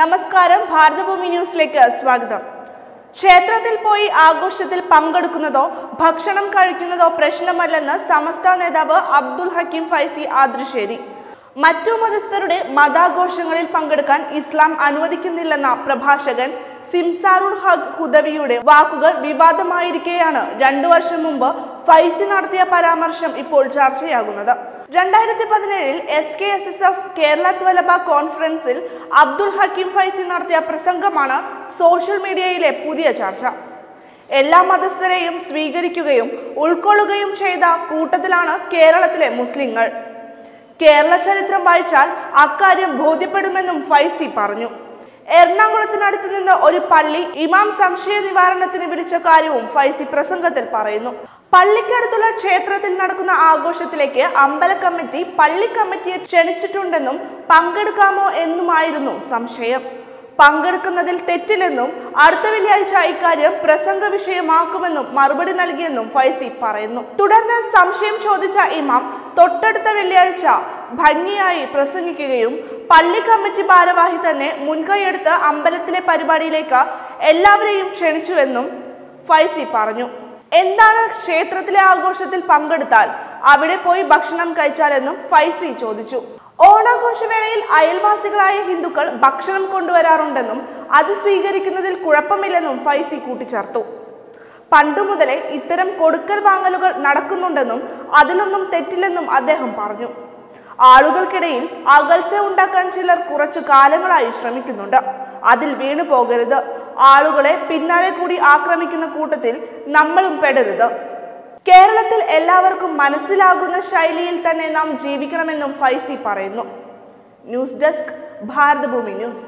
നമസ്കാരം. ഭാരതഭൂമി ന്യൂസിലേക്ക് സ്വാഗതം. ക്ഷേത്രത്തിൽ പോയി ആഘോഷത്തിൽ പങ്കെടുക്കുന്നതോ ഭക്ഷണം കഴിക്കുന്നതോ പ്രശ്നമല്ലെന്ന് സമസ്ത നേതാവ് അബ്ദുൽ ഹക്കീം ഫൈസി ആദ്രിശ്ശേരി മറ്റു മതസ്ഥരുടെ മതാഘോഷങ്ങളിൽ പങ്കെടുക്കാൻ ഇസ്ലാം അനുവദിക്കുന്നില്ലെന്ന പ്രഭാഷകൻ സിംസാറുൽ ഹഖ് ഹുദവിയുടെ വാക്കുകൾ വിവാദമായിരിക്കെയാണ്. രണ്ടു വർഷം മുമ്പ് ഫൈസി നടത്തിയ പരാമർശം ഇപ്പോൾ ചർച്ചയാകുന്നത്. രണ്ടായിരത്തി പതിനേഴിൽ S K S S F Kerala Twalaba കോൺഫറൻസിൽ അബ്ദുൾ ഹക്കീം ഫൈസി നടത്തിയ പ്രസംഗമാണ് സോഷ്യൽ മീഡിയയിലെ പുതിയ ചർച്ച. എല്ലാ മതസ്ഥരെയും സ്വീകരിക്കുകയും ഉൾക്കൊള്ളുകയും ചെയ്ത കൂട്ടത്തിലാണ് കേരളത്തിലെ മുസ്ലിങ്ങൾ. കേരള ചരിത്രം വായിച്ചാൽ അക്കാര്യം ബോധ്യപ്പെടുമെന്നും ഫൈസി പറഞ്ഞു. എറണാകുളത്തിനടുത്ത് നിന്ന് ഒരു പള്ളി ഇമാം സംശയ നിവാരണത്തിന് വിളിച്ച കാര്യവും ഫൈസി പ്രസംഗത്തിൽ പറയുന്നു. പള്ളിക്കടുത്തുള്ള ക്ഷേത്രത്തിൽ നടക്കുന്ന ആഘോഷത്തിലേക്ക് അമ്പല കമ്മിറ്റി പള്ളി കമ്മിറ്റിയെ ക്ഷണിച്ചിട്ടുണ്ടെന്നും പങ്കെടുക്കാമോ എന്നുമായിരുന്നു സംശയം. പങ്കെടുക്കുന്നതിൽ തെറ്റില്ലെന്നും അടുത്ത വെള്ളിയാഴ്ച ഇക്കാര്യം പ്രസംഗ വിഷയമാക്കുമെന്നും മറുപടി നൽകിയെന്നും ഫൈസി പറയുന്നു. തുടർന്ന് സംശയം ചോദിച്ച ഇമാം തൊട്ടടുത്ത വെള്ളിയാഴ്ച ഭംഗിയായി പ്രസംഗിക്കുകയും പള്ളി കമ്മിറ്റി ഭാരവാഹി തന്നെ മുൻകൈയെടുത്ത് അമ്പലത്തിലെ പരിപാടിയിലേക്ക് എല്ലാവരെയും ക്ഷണിച്ചുവെന്നും ഫൈസി പറഞ്ഞു. എന്താണ് ക്ഷേത്രത്തിലെ ആഘോഷത്തിൽ പങ്കെടുത്താൽ? അവിടെ പോയി ഭക്ഷണം കഴിച്ചാലെന്നും ഫൈസി ചോദിച്ചു. ഓണാഘോഷവേളയിൽ അയൽവാസികളായ ഹിന്ദുക്കൾ ഭക്ഷണം കൊണ്ടുവരാറുണ്ടെന്നും അത് സ്വീകരിക്കുന്നതിൽ കുഴപ്പമില്ലെന്നും ഫൈസി കൂട്ടിച്ചേർത്തു. പണ്ടു മുതലേ ഇത്തരം കൊടുക്കൽ വാങ്ങലുകൾ നടക്കുന്നുണ്ടെന്നും അതിനൊന്നും തെറ്റില്ലെന്നും അദ്ദേഹം പറഞ്ഞു. ആളുകൾക്കിടയിൽ അകൽച്ച ഉണ്ടാക്കാൻ ചിലർ കുറച്ചു കാലങ്ങളായി ശ്രമിക്കുന്നുണ്ട്. അതിൽ വീണു പോകരുത് ആളുകളെ പിന്നാലെ കൂടി ആക്രമിക്കുന്ന കൂട്ടത്തിൽ നമ്മളും പെടരുത്. കേരളത്തിൽ എല്ലാവർക്കും മനസ്സിലാകുന്ന ശൈലിയിൽ തന്നെ നാം ജീവിക്കണമെന്നും ഫൈസി പറയുന്നു. News desk Bharathabhoomi news.